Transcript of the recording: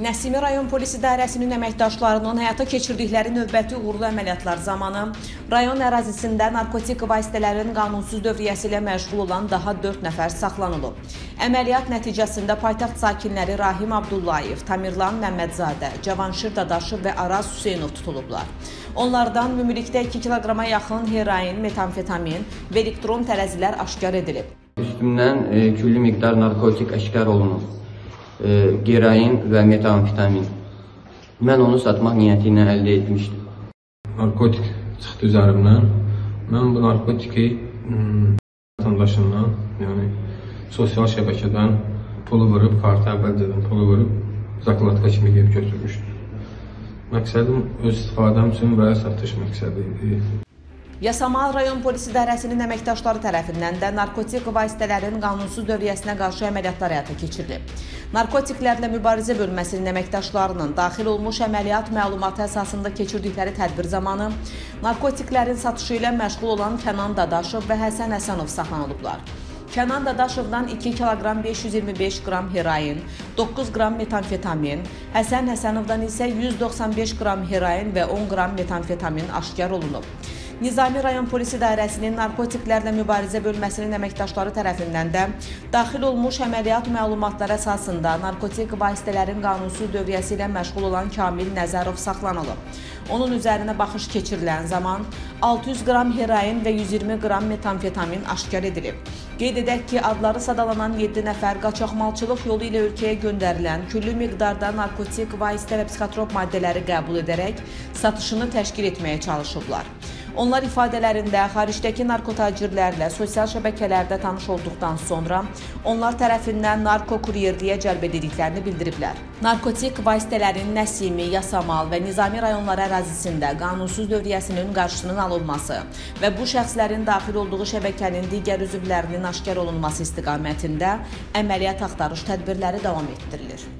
Nəsimi rayon polis idarəsinin əməkdaşlarının həyata keçirdikləri növbəti uğurlu əməliyyatlar zamanı rayon ərazisində narkotik vasitələrin qanunsuz dövriyyəsi ilə məşğul olan daha 4 nəfər saxlanılıb. Əməliyyat nəticəsində paytaxt sakinləri Rahim Abdullayev, Tamirlan Məmmədzadə, Cavanşir Dadaşov və Araz Hüseynov tutulublar. Onlardan ümumilikdə 2 kiloqrama yaxın heroin, metamfetamin və elektron tərəzilər aşkar edilib. Üstümdən e, külli miqdar narkotik aşkar olunub. E, Gerain və metamfetamin. Mən onu satmaq niyyəti ilə əldə etmişdim. narkotik çıxdı üzerimdən. Mən bu narkotiki hmm, vətəndaşından, yəni sosial şəbəkədən pulu vurub, kartı əvvəlcədən pulu vurub, zakladka kimi gəlib götürmüşdüm. Məqsədim öz istifadəm üçün və satış məqsədi idi. Yasamal rayon polis idarəsinin əməkdaşları tərəfindən də narkotik vasitələrin qanunsuz dövriyyəsinə qarşı əməliyyatlar həyata keçirilib. Narkotiklərlə mübarizə bölməsinin əməkdaşlarının daxil olmuş əməliyyat məlumatı əsasında keçirdikləri tədbir zamanı narkotiklərin satışı ilə məşğul olan Kənan Dadaşov və Həsən Həsənov saxlanılıblar. Kənan Dadaşovdan 2 kiloqram 525 qram heroin, 9 qram metamfetamin, Həsən Həsənovdan isə 195 qram heroin və 10 qram metamfetamin aşkar olunub. Nizami rayon polis idarəsinin narkotiklərlə mübarizə bölməsinin əməkdaşları tərəfindən də daxil olmuş əməliyyat məlumatları əsasında narkotik vasitələrin qanunsuz dövriyyəsi ilə məşğul olan Kamil Nəzərov saxlanılıb. Onun üzərinə baxış keçirilən zaman 600 qram heroin və 120 qram metamfetamin aşkar edilib. Qeyd edək ki, adları sadalanan 7 nəfər qaçaqmalçılıq yolu ilə ölkəyə göndərilən küllü miqdarda narkotik vasitə və psixotrop maddələri qəbul edərək satışını təşkil etməyə çalışıblar. Onlar ifadələrində xaricdəki narkotacirlərlə sosial şəbəkələrdə tanış olduqdan sonra onlar tərəfindən narkokuryerliyə cəlb edildiklərini bildiriblər. Narkotik vasitələrin Nəsimi, Yasamal və Nizami rayonları ərazisində qanunsuz dövriyyəsinin qarşısının alınması və bu şəxslərin daxil olduğu şəbəkənin digər üzvlərinin aşkar olunması istiqamətində əməliyyat axtarış tədbirləri davam etdirilir.